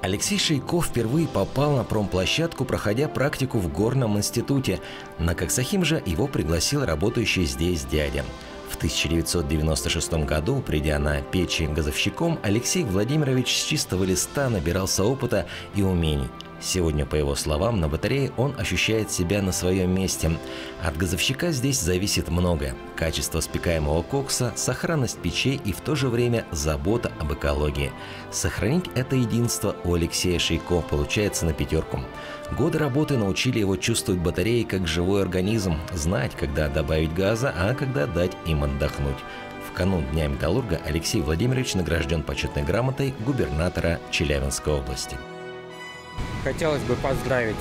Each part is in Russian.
Алексей Шейков впервые попал на промплощадку, проходя практику в горном институте. На Коксахим же его пригласил работающий здесь дядя. В 1996 году, придя на печи газовщиком, Алексей Владимирович с чистого листа набирался опыта и умений – Сегодня, по его словам, на батарее он ощущает себя на своем месте. От газовщика здесь зависит многое. Качество спекаемого кокса, сохранность печей и в то же время забота об экологии. Сохранить это единство у Алексея Шейко получается на пятерку. Годы работы научили его чувствовать батареи как живой организм, знать, когда добавить газа, а когда дать им отдохнуть. В канун Дня Металлурга Алексей Владимирович награжден почетной грамотой губернатора Челябинской области. Хотелось бы поздравить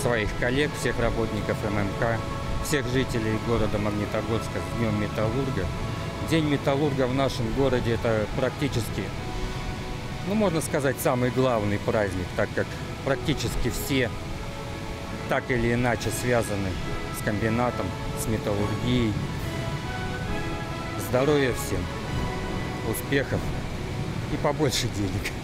своих коллег, всех работников ММК, всех жителей города Магнитогорска с Днем Металлурга. День Металлурга в нашем городе – это практически, ну, можно сказать, самый главный праздник, так как практически все так или иначе связаны с комбинатом, с металлургией. Здоровья всем, успехов и побольше денег.